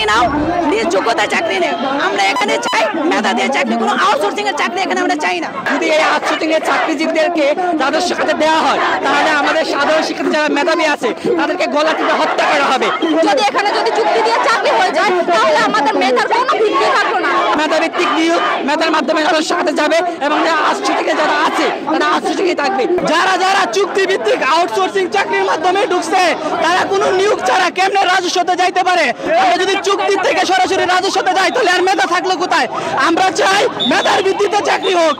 চাকরি নাও নিজ যোগ্যতা চাকরি নেই আমরা এখানে চাই মেধা দিয়ে চাকরি কোনো আউটসোর্সিং এর চাকরি এখানে আমরা চাই না। যদি এই আউটসোর্সিং এর চাকরিজীবীদেরকে তাদের সাথে দেওয়া হয় তাহলে আমাদের সাধারণ শিক্ষিত যারা মেধাবী আছে তাদেরকে গলা টিপে হত্যা করা হবে। যদি এখানে যদি চুক্তি দিয়ে চাকরি হয়ে যায় তাহলে আমাদের মেধার কোনো ভিত্তি থাকল না মেধাভিত্তিক নিয়োগ মেধার মাধ্যমে তাদের সাথে যাবে এবং যারা আউটসোর্সিং যারা আছে, তারা আউটসোর্সিং থাকবে। যারা যারা চুক্তি ভিত্তিক আউটসোর্সিং চাকরির মাধ্যমে ঢুকছে, তারা কোনো নিয়োগ ছাড়া কেমনে রাজস্বতে যাইতে পারে? আমরা যদি চুক্তি থেকে সরাসরি রাজস্বতে যাই, তাহলে আর মেধা থাকল কোথায়? আমরা চাই মেধার ভিত্তিতে চাকরি হোক।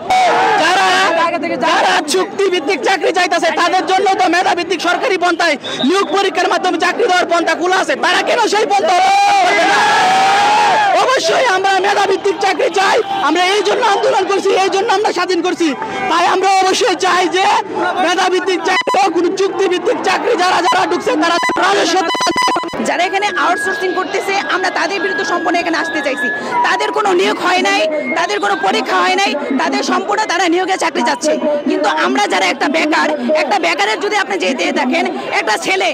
যারা যারা চুক্তি ভিত্তিক চাকরি চাইতেছে, তাদের জন্য তো মেধা ভিত্তিক সরকারি পন্থায় নিয়োগ পরীক্ষার মাধ্যমে চাকরি দেওয়ার পন্থা খোলা আছে। তারা কেন সেই পন্থা করবে না? অবশ্যই আমরা মেধা ভিত্তিক চাকরি চাই। আমরা এই জন্য আন্দোলন করছি, এই জন্য আমরা স্বাধীন করছি। তাই আমরা অবশ্যই চাই যে মেধাভিত্তিক চাকরি কোনো চুক্তি ভিত্তিক চাকরি, যারা যারা ঢুকছে, তারা রাজস্ব যারা এখানে আউটসোর্সিং করতেছে, আমরা তাদের বিরুদ্ধে সম্পূর্ণ এখানে আসতে চাইছি। তাদের কোনো নিয়োগ হয় নাই, তাদের কোনো পরীক্ষা হয় নাই, তাদের সম্পূর্ণ তারা নিয়োগে চাকরি যাচ্ছে কিন্তু আমরা যারা একটা বেকার, একটা বেকারের যদি আপনি যে দিয়ে দেখেন, একটা ছেলে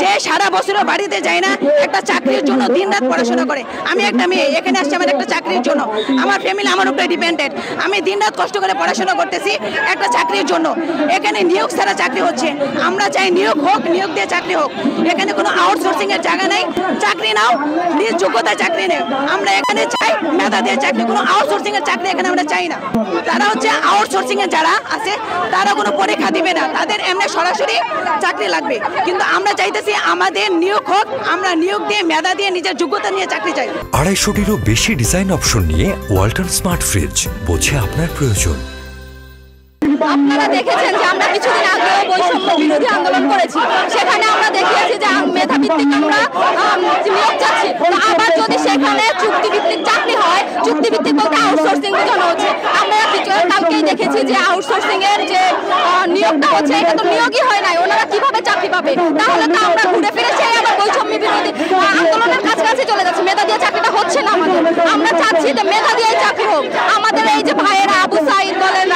যে সারা বছরও বাড়িতে যায় না, একটা চাকরির জন্য দিনরাত পড়াশোনা করে। আমি একটা মেয়ে, এখানে আসছি আমার একটা চাকরির জন্য। আমার ফ্যামিলি আমার উপরে ডিপেন্ডেড আমি দিন রাত কষ্ট করে পড়াশোনা করতেছি একটা চাকরির জন্য। এখানে নিয়োগ ছাড়া চাকরি হচ্ছে। আমরা চাই নিয়োগ হোক, নিয়োগ দিয়ে চাকরি হোক। এখানে কোনো আউটসোর্সিং এর জায়গা নেই চাকরি নাও নিজ যোগ্যতা চাকরি নেও। আমরা এখানে চাই মেধা দিয়ে চাকরি কোনো আউটসোর্সিং এর চাকরি এখানে আমরা চাই না। তারা হচ্ছে আউটসোর্সিং এর যারা আছে তারা কোনো পরীক্ষা দিবে না। তাদের এমনি সরাসরি চাকরি লাগবে। কিন্তু আমরা চাইতেছি আমাদের নিয়োগ হোক আমরা নিয়োগ দিয়ে মেধা দিয়ে নিজের যোগ্যতা নিয়ে চাকরি চাই। আড়াইশোটিরও বেশি ডিজাইন অপশন নিয়ে ওয়ালটন স্মার্ট ফ্রিজ বোঝে আপনার প্রয়োজন। আপনারা দেখেছেন যে আমরা কিছুদিন আগেও বৈষম্য বিরোধী আন্দোলন করেছি। সেখানে যে আম- আমরা নিয়োগ চাচ্ছি। আবার যদি সেখানে চুক্তিভিত্তিক চাকরি হয়, চুক্তিভিত্তিক বলতে আউটসোর্সিং বোঝানো হচ্ছে। আমরা কালকেই দেখেছি যে আউটসোর্সিং এর যে নিয়োগটা হচ্ছে, এটা তো নিয়োগই হয় নাই। ওনারা কীভাবে চাকরি পাবে? তাহলে তো আমরা ঘুরে ফিরে সেই আবার বৈষম্য বিরোধী আন্দোলনের কাছাকাছি চলে যাচ্ছে। মেধা দিয়ে চাকরিটা হচ্ছে না আমাদের। আমরা চাচ্ছি যে মেধা দিয়ে চাকরি হোক। আমাদের এই যে ভাইয়েরা আবু সাইদ বলেন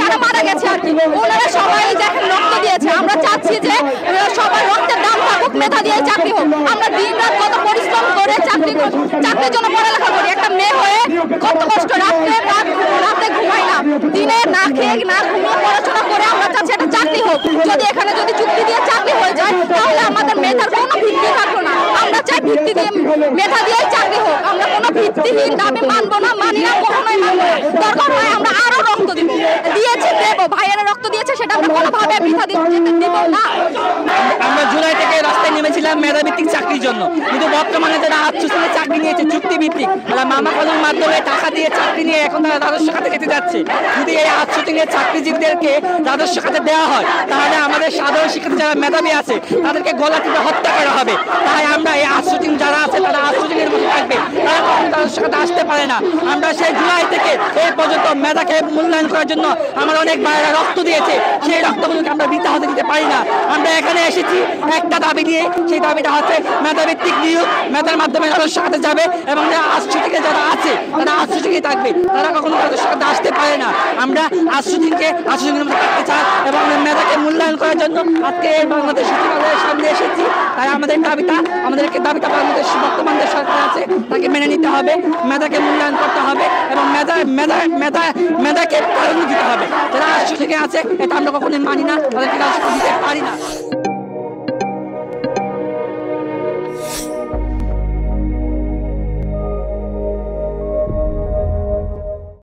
যারা মারা গেছে আর কি, ওনারা সবাই দেখেন রক্ত দিয়েছে। আমরা চাচ্ছি যে আহ, সবার রক্তের দাম থাকুক মেধা দিয়ে চাকরি হোক আমরা দিন রাত কত পরিশ্রম করে চাকরি চাকরির জন্য পড়ালেখা করি। একটা মেয়ে হয়ে কত কষ্ট, রাত্রে রাতে ঘুমাই না। দিনে না খেয়ে না ঘুমিয়ে পড়াশোনা করে আমরা চাচ্ছি একটা চাকরি হোক। যদি এখানে যদি চুক্তি দিয়ে চাকরি হয়ে যায়, তাহলে আমাদের মেধার কোনো ভিত্তি থাকল না। আমরা চাই ভিত্তি দিয়ে মেধা দিয়ে চাকরি হোক। আমরা কোনো ভিত্তিহীন দাবি মানবো না, মানি না, কখনোই মানবো দরকার হয় আমরা আরও রক্ত দিব। দিয়েছি, দেবো। ভাইয়েরা রক্ত দিয়েছে, সেটা আমরা কোনোভাবে বৃথা দিব না। আমরা জুলাই থেকে রাস্তায় নেমেছিলাম মেধাভিত্তিক জন্য। কিন্তু বর্তমানে যারা আউটসোর্সিং চাকরি নিয়েছে, চুক্তিভিত্তিক, তারা মামা কলম মাধ্যমে টাকা দিয়ে চাকরি নিয়ে এখন তারা রাজস্ব খাতে যাচ্ছে। যদি এই আউটসোর্সিং এর চাকরিজীবীদেরকে রাজস্ব খাতে দেওয়া হয়, তাহলে আমাদের সাধারণ শিক্ষার্থী যারা মেধাবী আছে, তাদেরকে গলা টিপে হত্যা করা হবে। তাই আমরা এই আউটসোর্সিং যারা আছে, তারা আউটসোর্সিং মধ্যে থাকবে। তারা রাজস্ব খাতে আসতে পারে না। আমরা সেই জুলাই থেকে এই পর্যন্ত মেধাকে মূল্যায়ন করার জন্য আমার অনেক ভাইয়েরা রক্ত দিয়েছে। সেই রক্তগুলোকে আমরা বৃথা হতে দিতে পারি না। আমরা এখানে এসেছি একটা দাবি নিয়ে। সেই দাবিটা হচ্ছে মেধাভিত্তিক নিয়োগ। মেধার মাধ্যমে রাজস্ব খাতে যাবে এবং যারা আশ্রুতিকে যারা আছে, তারা আশ্রুতিকে থাকবে। তারা কখনো রাজস্ব খাতে আসতে পারে না। আমরা আশ্রুতিকে আশ্রুতিকের মধ্যে থাকতে চাই এবং মেধাকে মূল্যায়ন করার জন্য আজকে বাংলাদেশ সচিবালয়ের সামনে এসেছি। তাই আমাদের দাবিটা, আমাদেরকে দাবিটা বাংলাদেশ বর্তমান যে সরকার আছে। তাকে মেনে নিতে হবে, মেধাকে মূল্যায়ন করতে হবে এবং মেধা মেধা মেধা, মেধাকে প্রাধান্য দিতে হবে। যারা আশ্রুতিকে আছে, এটা আমরা কখনোই মানি না, তাদেরকে দিতে পারি না।